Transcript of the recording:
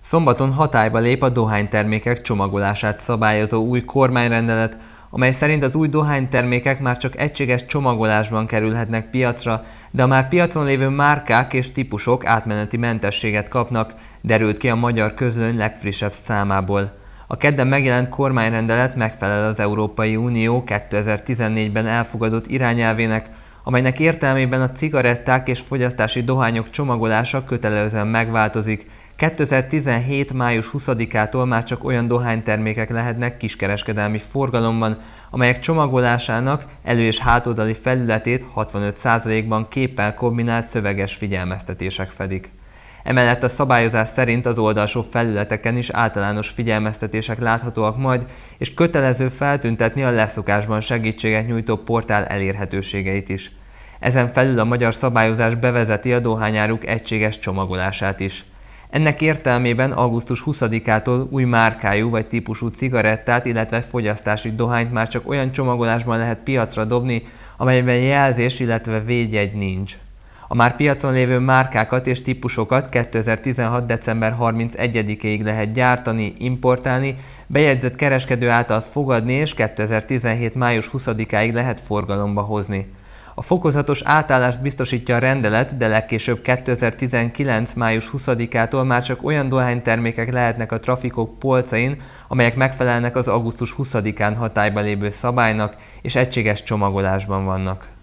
Szombaton hatályba lép a dohánytermékek csomagolását szabályozó új kormányrendelet, amely szerint az új dohánytermékek már csak egységes csomagolásban kerülhetnek piacra, de a már piacon lévő márkák és típusok átmeneti mentességet kapnak, derült ki a magyar közlöny legfrissebb számából. A kedden megjelent kormányrendelet megfelel az Európai Unió 2014-ben elfogadott irányelvének, amelynek értelmében a cigaretták és fogyasztási dohányok csomagolása kötelezően megváltozik. 2017. május 20-ától már csak olyan dohánytermékek lehetnek kiskereskedelmi forgalomban, amelyek csomagolásának elő- és hátoldali felületét 65%-ban képpel kombinált szöveges figyelmeztetések fedik. Emellett a szabályozás szerint az oldalsó felületeken is általános figyelmeztetések láthatóak majd, és kötelező feltüntetni a leszokásban segítséget nyújtó portál elérhetőségeit is. Ezen felül a magyar szabályozás bevezeti a dohányáruk egységes csomagolását is. Ennek értelmében augusztus 20-ától új márkájú vagy típusú cigarettát, illetve fogyasztási dohányt már csak olyan csomagolásban lehet piacra dobni, amelyben jelzés, illetve védjegy nincs. A már piacon lévő márkákat és típusokat 2016. december 31-ig lehet gyártani, importálni, bejegyzett kereskedő által fogadni és 2017. május 20-áig lehet forgalomba hozni. A fokozatos átállást biztosítja a rendelet, de legkésőbb 2019. május 20-ától már csak olyan dohánytermékek lehetnek a trafikok polcain, amelyek megfelelnek az augusztus 20-án hatályba lévő szabálynak és egységes csomagolásban vannak.